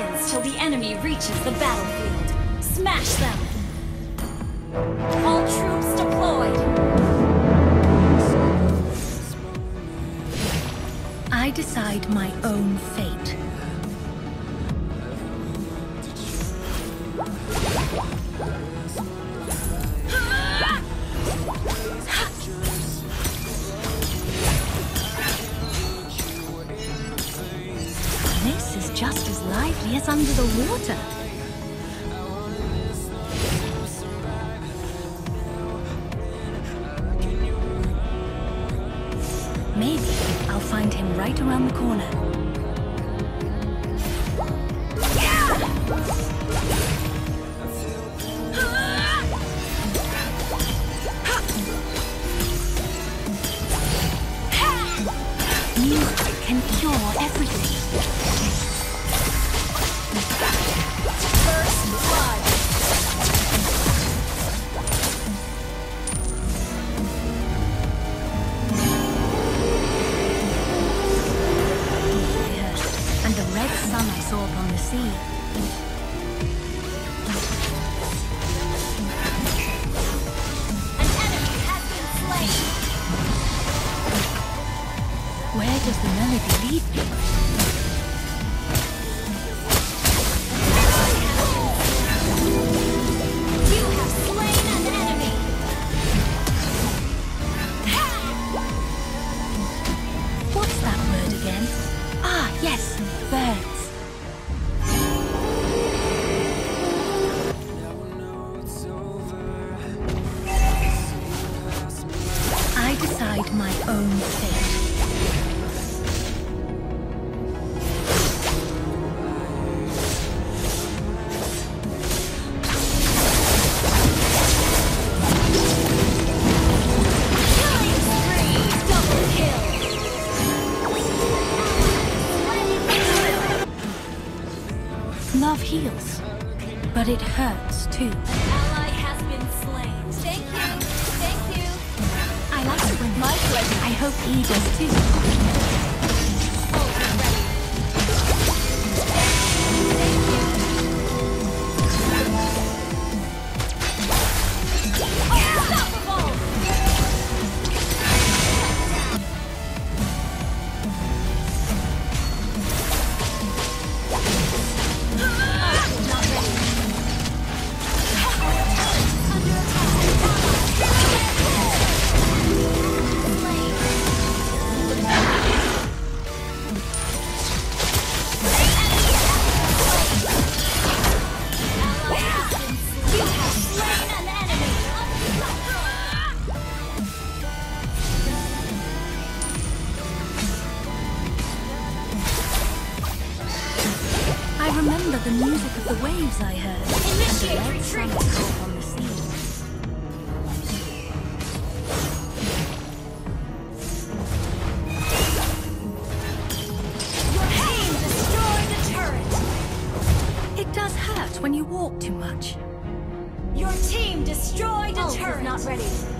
seconds till the enemy reaches the battlefield. Smash them! All troops deployed! I decide my own fate. Under the water. Maybe I'll find him right around the corner. Music can cure everything. Heals, but it hurts too. Ally has been slain. Thank you! Thank you! I like it when My pleasure. I hope he does too. Music of the waves I heard. Initiate and the red sun retreat. On the sea. Your team destroyed a turret! It does hurt when you walk too much. Your team destroyed a turret! not ready.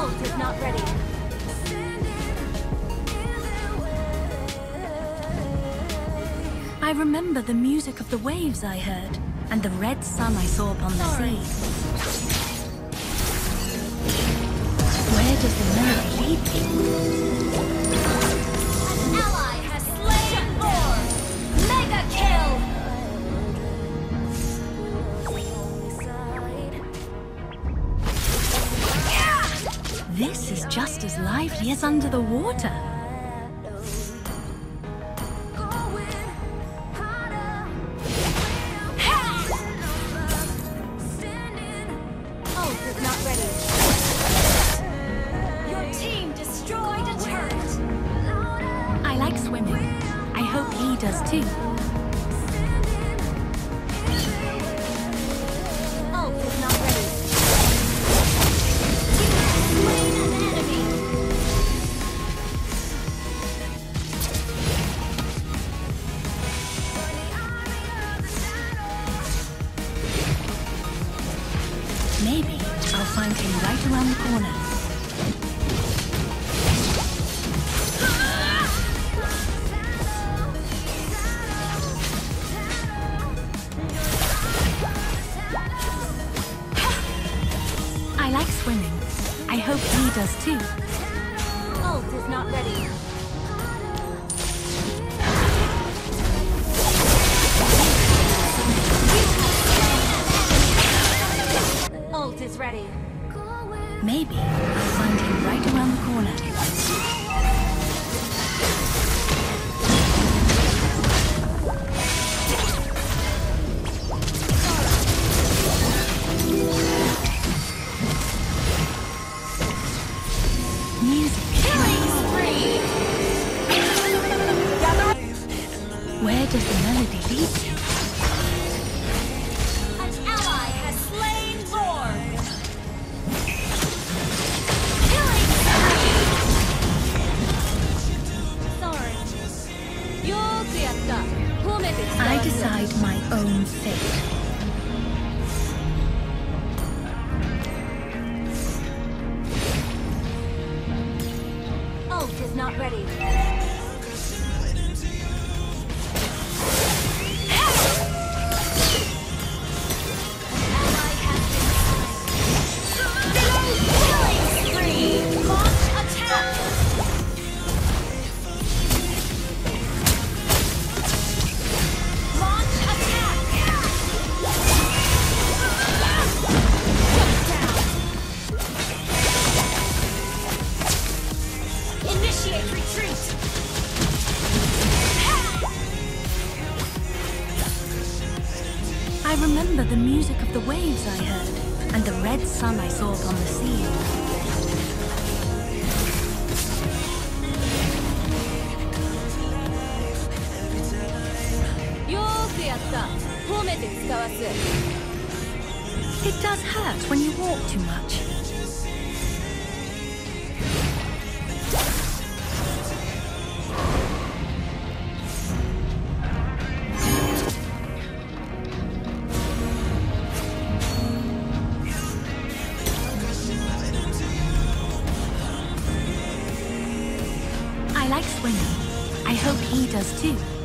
ult is not ready. I remember the music of the waves I heard, and the red sun I saw upon Sorry. the sea. Where does the mirror lead me? Team destroyed a turret! I like swimming. I hope he does too. Ready. Maybe I'll find him right around the corner. Music. Where does the I decide my own fate. Ult is not ready. remember the music of the waves I heard, and the red sun I saw upon the sea. It does hurt when you walk too much. Does too.